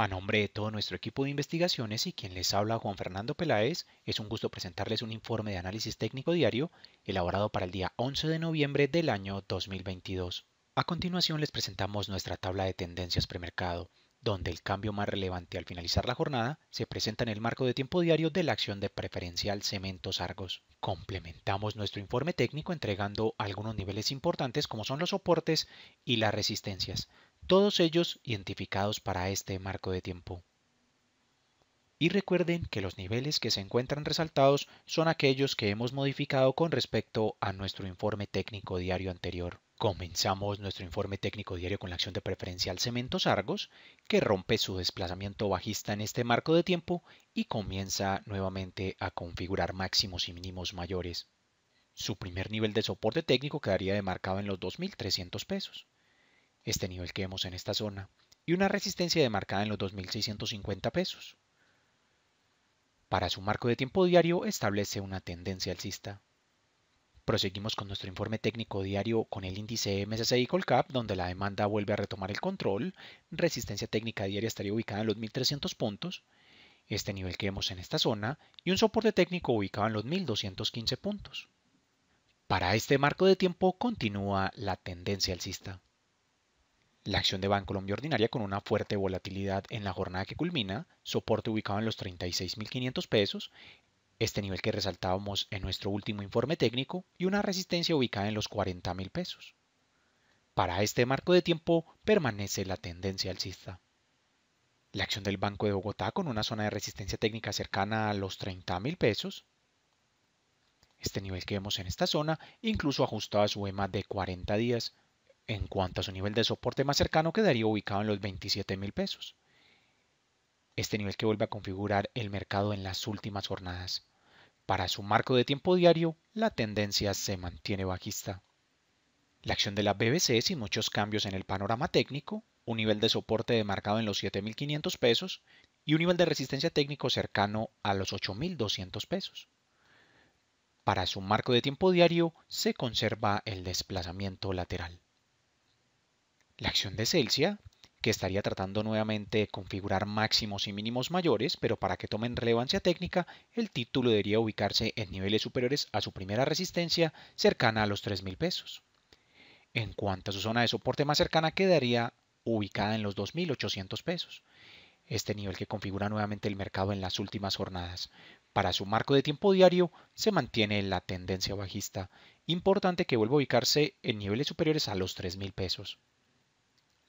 A nombre de todo nuestro equipo de investigaciones y quien les habla Juan Fernando Peláez, es un gusto presentarles un informe de análisis técnico diario elaborado para el día 11 de noviembre del año 2022. A continuación les presentamos nuestra tabla de tendencias premercado, donde el cambio más relevante al finalizar la jornada se presenta en el marco de tiempo diario de la acción de preferencial Cementos Argos. Complementamos nuestro informe técnico entregando algunos niveles importantes como son los soportes y las resistencias, todos ellos identificados para este marco de tiempo. Y recuerden que los niveles que se encuentran resaltados son aquellos que hemos modificado con respecto a nuestro informe técnico diario anterior. Comenzamos nuestro informe técnico diario con la acción de preferencial Cementos Argos, que rompe su desplazamiento bajista en este marco de tiempo y comienza nuevamente a configurar máximos y mínimos mayores. Su primer nivel de soporte técnico quedaría demarcado en los 2.300 pesos este nivel que vemos en esta zona, y una resistencia demarcada en los 2.650 pesos. Para su marco de tiempo diario establece una tendencia alcista. Proseguimos con nuestro informe técnico diario con el índice MSCI Colcap, donde la demanda vuelve a retomar el control. Resistencia técnica diaria estaría ubicada en los 1300 puntos, este nivel que vemos en esta zona, y un soporte técnico ubicado en los 1215 puntos. Para este marco de tiempo continúa la tendencia alcista. La acción de Colombia ordinaria con una fuerte volatilidad en la jornada que culmina, soporte ubicado en los 36.500 pesos, este nivel que resaltábamos en nuestro último informe técnico y una resistencia ubicada en los 40.000 pesos. Para este marco de tiempo permanece la tendencia alcista. La acción del Banco de Bogotá con una zona de resistencia técnica cercana a los 30.000 pesos. Este nivel que vemos en esta zona incluso ajustado a su EMA de 40 días en cuanto a su nivel de soporte más cercano, quedaría ubicado en los 27 mil pesos. Este nivel que vuelve a configurar el mercado en las últimas jornadas. Para su marco de tiempo diario, la tendencia se mantiene bajista. La acción de la BBC sin muchos cambios en el panorama técnico, un nivel de soporte demarcado en los 7.500 pesos y un nivel de resistencia técnico cercano a los 8.200 pesos. Para su marco de tiempo diario se conserva el desplazamiento lateral. La acción de Celsia, que estaría tratando nuevamente de configurar máximos y mínimos mayores, pero para que tomen relevancia técnica, el título debería ubicarse en niveles superiores a su primera resistencia, cercana a los 3.000 pesos. En cuanto a su zona de soporte más cercana, quedaría ubicada en los 2.800 pesos. Este nivel que configura nuevamente el mercado en las últimas jornadas. Para su marco de tiempo diario se mantiene la tendencia bajista. Importante que vuelva a ubicarse en niveles superiores a los 3.000 pesos.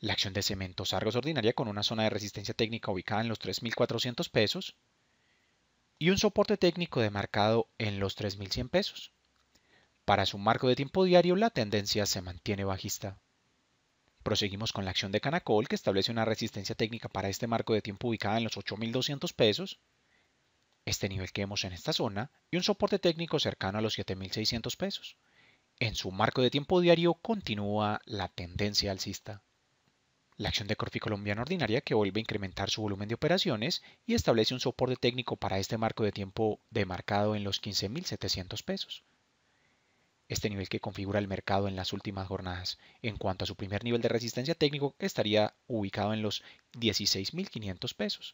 La acción de cementos Argos ordinaria con una zona de resistencia técnica ubicada en los 3.400 pesos y un soporte técnico demarcado en los 3.100 pesos. Para su marco de tiempo diario la tendencia se mantiene bajista. Proseguimos con la acción de Canacol que establece una resistencia técnica para este marco de tiempo ubicada en los 8.200 pesos, este nivel que vemos en esta zona y un soporte técnico cercano a los 7.600 pesos. En su marco de tiempo diario continúa la tendencia alcista la acción de Corfi Colombiana Ordinaria que vuelve a incrementar su volumen de operaciones y establece un soporte técnico para este marco de tiempo demarcado en los 15.700 pesos. Este nivel que configura el mercado en las últimas jornadas. En cuanto a su primer nivel de resistencia técnico, estaría ubicado en los 16.500 pesos.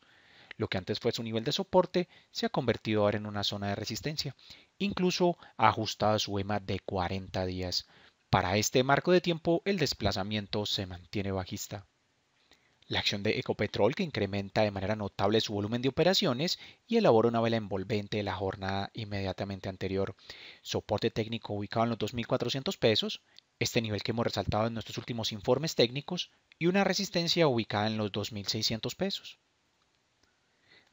Lo que antes fue su nivel de soporte se ha convertido ahora en una zona de resistencia, incluso ajustado su EMA de 40 días. Para este marco de tiempo, el desplazamiento se mantiene bajista la acción de Ecopetrol que incrementa de manera notable su volumen de operaciones y elabora una vela envolvente de la jornada inmediatamente anterior. Soporte técnico ubicado en los 2.400 pesos, este nivel que hemos resaltado en nuestros últimos informes técnicos, y una resistencia ubicada en los 2.600 pesos.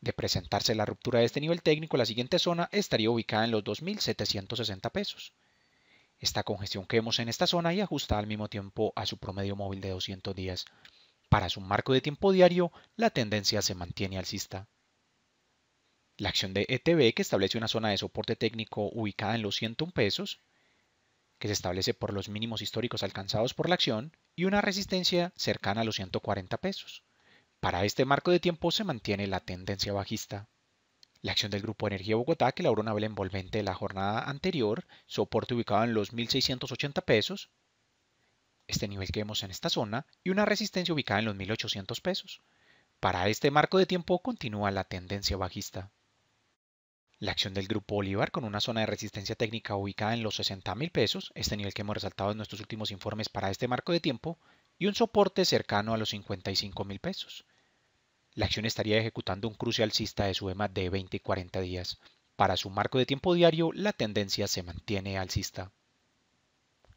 De presentarse la ruptura de este nivel técnico, la siguiente zona estaría ubicada en los 2.760 pesos. Esta congestión que vemos en esta zona y ajustada al mismo tiempo a su promedio móvil de 200 días. Para su marco de tiempo diario, la tendencia se mantiene alcista. La acción de ETB, que establece una zona de soporte técnico ubicada en los 101 pesos, que se establece por los mínimos históricos alcanzados por la acción, y una resistencia cercana a los 140 pesos. Para este marco de tiempo se mantiene la tendencia bajista. La acción del Grupo Energía Bogotá, que logró una vela envolvente de la jornada anterior, soporte ubicado en los 1.680 pesos, este nivel que vemos en esta zona y una resistencia ubicada en los 1800 pesos. Para este marco de tiempo continúa la tendencia bajista. La acción del grupo Bolívar con una zona de resistencia técnica ubicada en los 60 mil pesos, este nivel que hemos resaltado en nuestros últimos informes para este marco de tiempo, y un soporte cercano a los 55 mil pesos. La acción estaría ejecutando un cruce alcista de su EMA de 20 y 40 días. Para su marco de tiempo diario, la tendencia se mantiene alcista.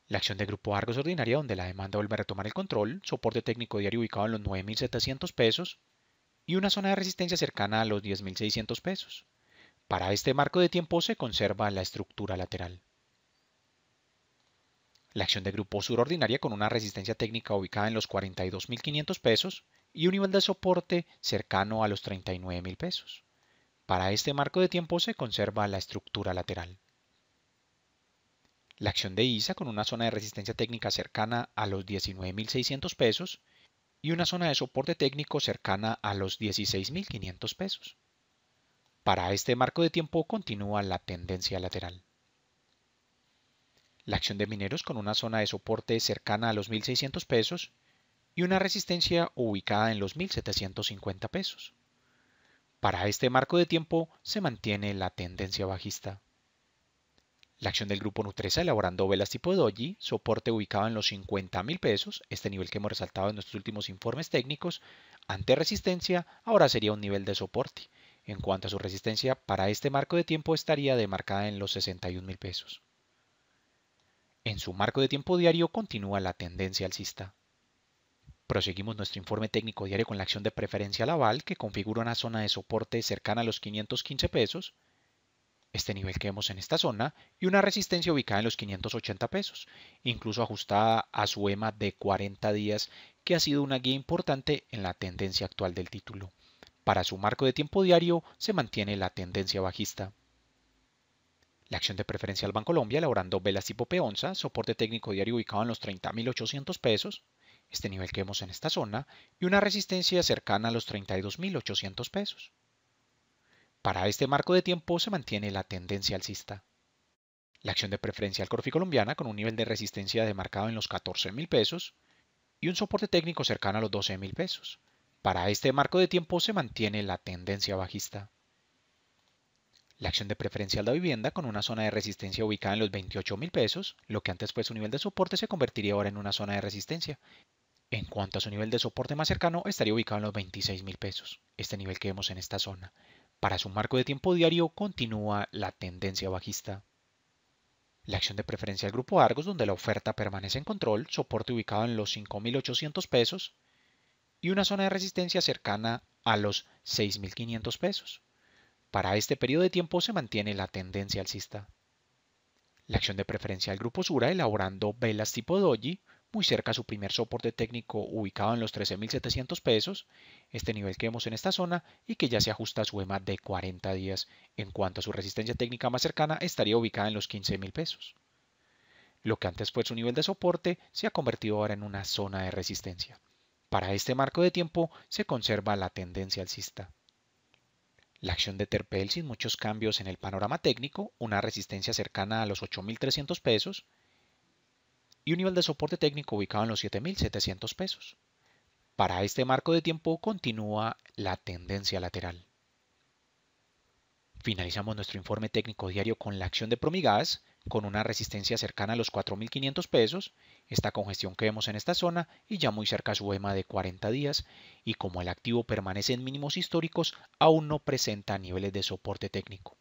La acción de Grupo Argos ordinaria, donde la demanda vuelve a retomar el control, soporte técnico diario ubicado en los 9.700 pesos, y una zona de resistencia cercana a los 10.600 pesos. Para este marco de tiempo se conserva la estructura lateral. La acción de Grupo Sur ordinaria con una resistencia técnica ubicada en los 42.500 pesos y un nivel de soporte cercano a los 39.000 pesos. Para este marco de tiempo se conserva la estructura lateral. La acción de ISA con una zona de resistencia técnica cercana a los 19.600 pesos y una zona de soporte técnico cercana a los 16.500 pesos. Para este marco de tiempo continúa la tendencia lateral. La acción de mineros con una zona de soporte cercana a los 1.600 pesos y una resistencia ubicada en los 1.750 pesos. Para este marco de tiempo se mantiene la tendencia bajista. La acción del grupo Nutresa elaborando velas tipo doji, soporte ubicado en los 50 mil pesos, este nivel que hemos resaltado en nuestros últimos informes técnicos, ante resistencia, ahora sería un nivel de soporte. En cuanto a su resistencia, para este marco de tiempo estaría demarcada en los 61 mil pesos. En su marco de tiempo diario continúa la tendencia alcista. Proseguimos nuestro informe técnico diario con la acción de preferencia Laval que configura una zona de soporte cercana a los 515 pesos este nivel que vemos en esta zona y una resistencia ubicada en los 580 pesos, incluso ajustada a su EMA de 40 días que ha sido una guía importante en la tendencia actual del título. Para su marco de tiempo diario se mantiene la tendencia bajista. La acción de preferencia al Bancolombia elaborando velas tipo peonza, soporte técnico diario ubicado en los 30.800 pesos, este nivel que vemos en esta zona, y una resistencia cercana a los 32.800 pesos. Para este marco de tiempo se mantiene la tendencia alcista. La acción de preferencia al Corfi colombiana con un nivel de resistencia demarcado en los 14 mil pesos y un soporte técnico cercano a los 12 mil pesos. Para este marco de tiempo se mantiene la tendencia bajista. La acción de preferencia al la vivienda con una zona de resistencia ubicada en los 28 mil pesos, lo que antes fue su nivel de soporte se convertiría ahora en una zona de resistencia. En cuanto a su nivel de soporte más cercano, estaría ubicado en los 26 mil pesos, este nivel que vemos en esta zona. Para su marco de tiempo diario continúa la tendencia bajista. La acción de preferencia del grupo Argos, donde la oferta permanece en control, soporte ubicado en los 5.800 pesos y una zona de resistencia cercana a los 6.500 pesos. Para este periodo de tiempo se mantiene la tendencia alcista. La acción de preferencia del grupo Sura, elaborando velas tipo doji, muy cerca a su primer soporte técnico ubicado en los 13.700 pesos, este nivel que vemos en esta zona y que ya se ajusta a su EMA de 40 días. En cuanto a su resistencia técnica más cercana, estaría ubicada en los 15.000 pesos. Lo que antes fue su nivel de soporte se ha convertido ahora en una zona de resistencia. Para este marco de tiempo se conserva la tendencia alcista. La acción de Terpel sin muchos cambios en el panorama técnico, una resistencia cercana a los 8.300 pesos, y un nivel de soporte técnico ubicado en los 7.700 pesos. Para este marco de tiempo continúa la tendencia lateral. Finalizamos nuestro informe técnico diario con la acción de Promigas, con una resistencia cercana a los 4.500 pesos, esta congestión que vemos en esta zona y ya muy cerca su EMA de 40 días, y como el activo permanece en mínimos históricos, aún no presenta niveles de soporte técnico.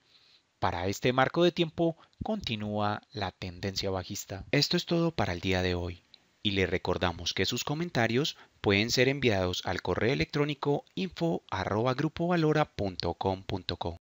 Para este marco de tiempo continúa la tendencia bajista. Esto es todo para el día de hoy y le recordamos que sus comentarios pueden ser enviados al correo electrónico info.grupovalora.com.co.